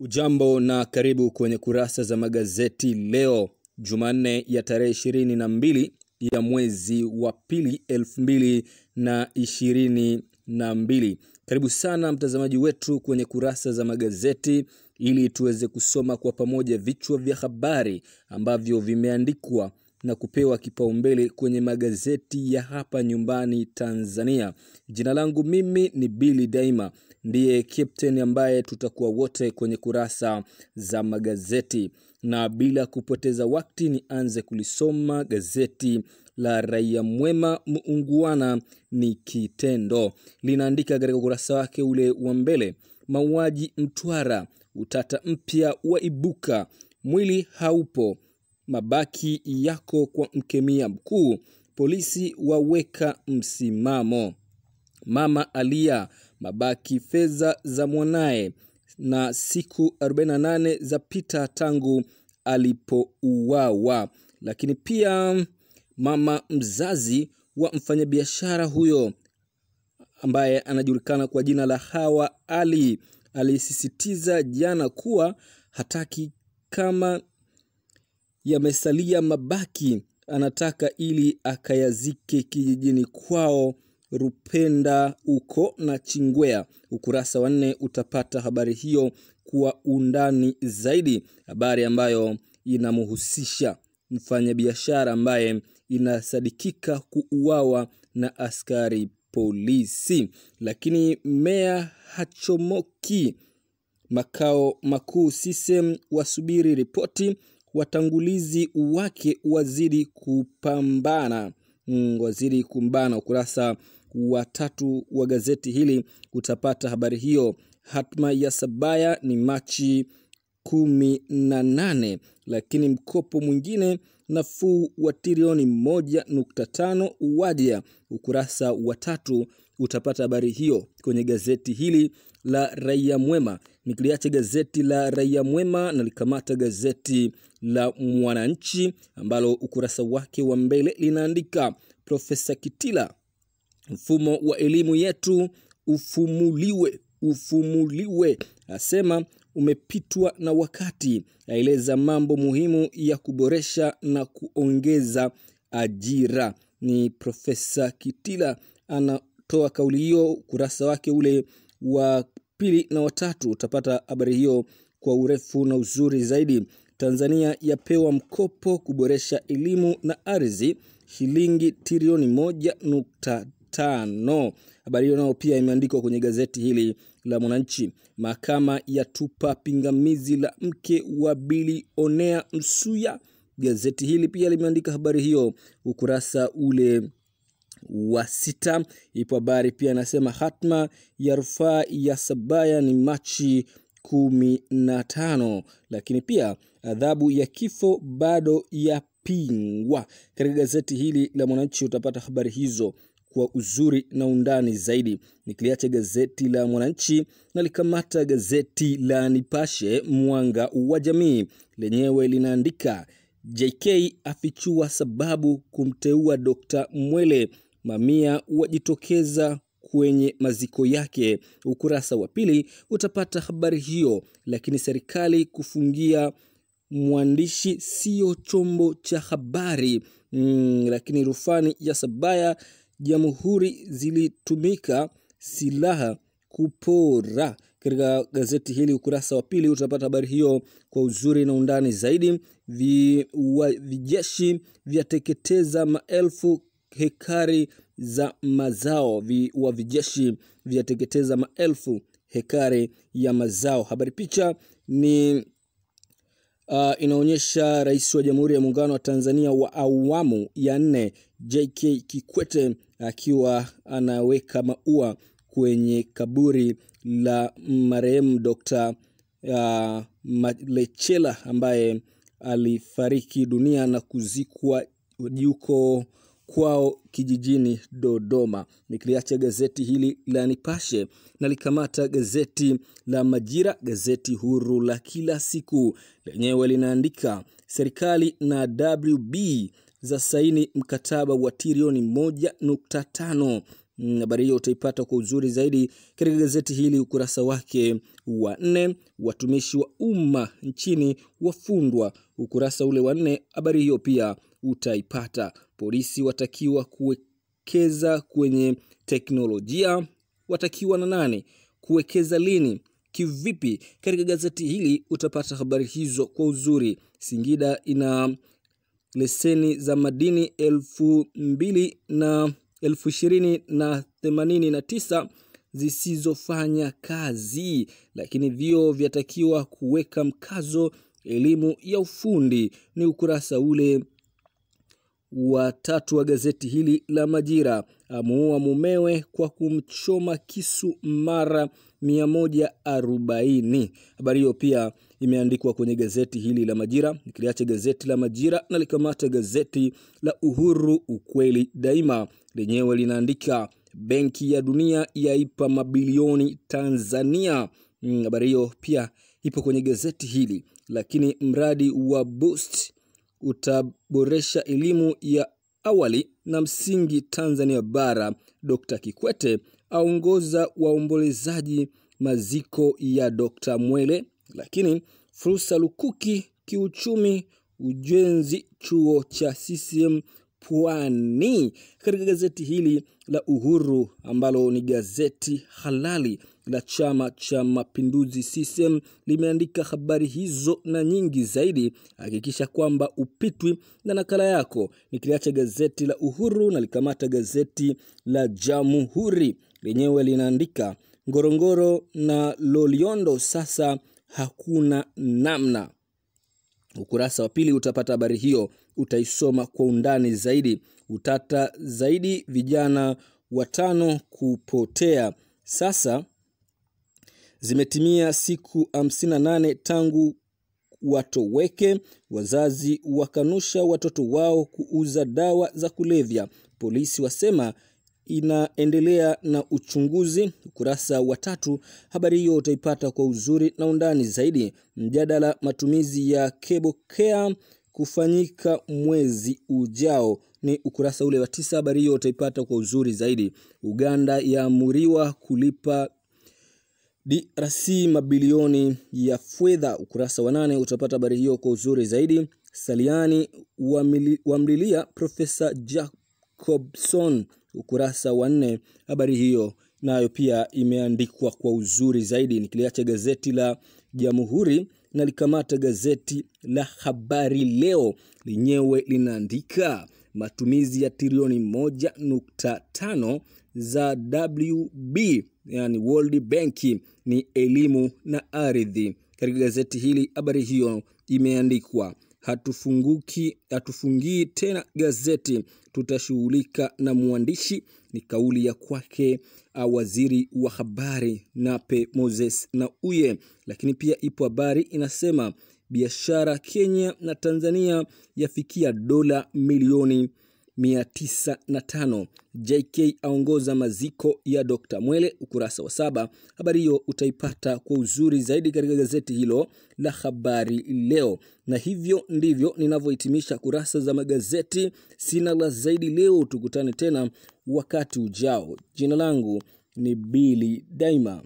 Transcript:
Ujambo na karibu kwenye kurasa za magazeti leo Jumanne ya tarehe ishirini na mbili ya mwezi wa pili elfu mbili na ishirini na mbili. Karibu sana mtazamaji wetu kwenye kurasa za magazeti ili tuweze kusoma kwa pamoja vichwa vya habari ambavyo vimeandikwa na kupewa kipaumbele kwenye magazeti ya hapa nyumbani Tanzania. Jina langu mimi ni Billy Daima, ndiye captain ambaye tutakuwa wote kwenye kurasa za magazeti, na bila kupoteza wakati nianze kulisoma gazeti la Raia Mwema. Muungwana ni kitendo, linaandika katika ukurasa wake ule wa mbele, mauaji Mtwara, utata mpya waibuka, mwili haupo mabaki yako kwa mkemia mkuu, polisi waweka msimamo. Mama alia mabaki fedha za mwanaye, na siku 48 za pita tangu alipouawa. Lakini pia mama mzazi wa mfanyabiashara huyo ambaye anajulikana kwa jina la Hawa Ali alisisitiza jana kuwa hataki kama yamesalia mabaki anataka ili akayazike kijijini kwao Rupenda uko na Chingwea. Ukurasa wa nne utapata habari hiyo kwa undani zaidi, habari ambayo inamhusisha mfanyabiashara ambaye inasadikika kuuawa na askari polisi. Lakini meya hachomoki makao makuu sisem wasubiri ripoti watangulizi wake wazidi kupambana mm, wazidi kumbana. Ukurasa wa tatu wa gazeti hili utapata habari hiyo. Hatma ya Sabaya ni Machi kumi na nane, lakini mkopo mwingine nafuu wa trilioni moja nukta tano waja. Ukurasa wa tatu utapata habari hiyo kwenye gazeti hili la Raia Mwema. Nikiliacha gazeti la Raia Mwema na likamata gazeti la Mwananchi ambalo ukurasa wake wa mbele linaandika Profesa Kitila, mfumo wa elimu yetu ufumuliwe, ufumuliwe, asema umepitwa na wakati, aeleza mambo muhimu ya kuboresha na kuongeza ajira. Ni Profesa Kitila anatoa kauli hiyo, ukurasa wake ule wa pili na watatu utapata habari hiyo kwa urefu na uzuri zaidi. Tanzania yapewa mkopo kuboresha elimu na ardhi shilingi trilioni moja nukta tano. Habari hiyo nayo pia imeandikwa kwenye gazeti hili la Mwananchi. Mahakama yatupa pingamizi la mke wa bilionea Msuya. Gazeti hili pia limeandika habari hiyo ukurasa ule wa sita. Ipo habari pia inasema hatma ya rufaa ya Sabaya ni Machi kumi na tano, lakini pia adhabu ya kifo bado yapingwa. Katika gazeti hili la Mwananchi utapata habari hizo kwa uzuri na undani zaidi. Nikiliacha gazeti la Mwananchi na likamata gazeti la Nipashe Mwanga wa Jamii, lenyewe linaandika JK afichua sababu kumteua Dr. Mwele, mamia wajitokeza kwenye maziko yake. Ukurasa wa pili utapata habari hiyo. Lakini serikali kufungia mwandishi sio chombo cha habari mm, lakini rufani ya Sabaya, jamhuri zilitumika silaha kupora. Katika gazeti hili ukurasa wa pili utapata habari hiyo kwa uzuri na undani zaidi. Vi, wa, vijeshi vyateketeza maelfu hekari za mazao vi, wa vijeshi vyateketeza maelfu hekari ya mazao. Habari picha ni uh, inaonyesha Rais wa Jamhuri ya Muungano wa Tanzania wa awamu ya nne JK Kikwete akiwa anaweka maua kwenye kaburi la marehemu Dr. uh, Malechela ambaye alifariki dunia na kuzikwa yuko kwao kijijini Dodoma. Nikiliacha gazeti hili la Nipashe na likamata gazeti la Majira, gazeti huru la kila siku, lenyewe linaandika serikali na WB za saini mkataba wa trilioni moja nukta tano Habari hiyo utaipata kwa uzuri zaidi katika gazeti hili ukurasa wake wa nne. Watumishi wa umma nchini wafundwa, ukurasa ule wa nne. Habari hiyo pia utaipata. Polisi watakiwa kuwekeza kwenye teknolojia, watakiwa na nane kuwekeza lini kivipi? Katika gazeti hili utapata habari hizo kwa uzuri. Singida ina leseni za madini elfu mbili na elfu ishirini na themanini na tisa zisizofanya kazi, lakini vio vyatakiwa kuweka mkazo elimu ya ufundi. Ni ukurasa ule wa tatu wa gazeti hili la Majira. Amuua mumewe kwa kumchoma kisu mara 140. Habari hiyo pia imeandikwa kwenye gazeti hili la Majira. Nikiliacha gazeti la Majira na likamata gazeti la Uhuru, ukweli daima, lenyewe linaandika Benki ya Dunia yaipa mabilioni Tanzania. Habari hiyo pia ipo kwenye gazeti hili, lakini mradi wa Boost utaboresha elimu ya awali na msingi Tanzania bara. Dr. Kikwete aongoza waombolezaji maziko ya Dr. Mwele. Lakini fursa lukuki kiuchumi ujenzi chuo cha CCM Pwani. Katika gazeti hili la Uhuru ambalo ni gazeti halali la Chama cha Mapinduzi CCM limeandika habari hizo na nyingi zaidi. Hakikisha kwamba upitwi na nakala yako. Nikiliacha gazeti la Uhuru na likamata gazeti la Jamhuri, lenyewe linaandika Ngorongoro na Loliondo sasa hakuna namna. Ukurasa wa pili utapata habari hiyo, utaisoma kwa undani zaidi. Utata zaidi, vijana watano kupotea. Sasa zimetimia siku 58 tangu watoweke. Wazazi wakanusha watoto wao kuuza dawa za kulevya. Polisi wasema inaendelea na uchunguzi. Ukurasa wa tatu, habari hiyo utaipata kwa uzuri na undani zaidi. Mjadala matumizi ya kebokea kufanyika mwezi ujao ni ukurasa ule wa tisa. Habari hiyo utaipata kwa uzuri zaidi. Uganda yaamuriwa kulipa DRC mabilioni ya fedha. Ukurasa wa nane utapata habari hiyo kwa uzuri zaidi. Saliani wamlilia Profesa Jacobson ukurasa wa nne. Habari hiyo nayo pia imeandikwa kwa uzuri zaidi. Nikiliacha gazeti la Jamhuri na likamata gazeti la Habari Leo, lenyewe linaandika matumizi ya trilioni moja nukta tano za WB, yani World Bank ni elimu na ardhi. Katika gazeti hili habari hiyo imeandikwa hatufunguki hatufungii tena gazeti, tutashughulika na mwandishi. Ni kauli ya kwake waziri wa habari Nape Moses Nnauye. Lakini pia ipo habari inasema biashara Kenya na Tanzania yafikia dola milioni 905. JK aongoza maziko ya Dr. Mwele, ukurasa wa saba. Habari hiyo utaipata kwa uzuri zaidi katika gazeti hilo la Habari Leo, na hivyo ndivyo ninavyohitimisha kurasa za magazeti. Sina la zaidi leo, tukutane tena wakati ujao. Jina langu ni Billy Daima.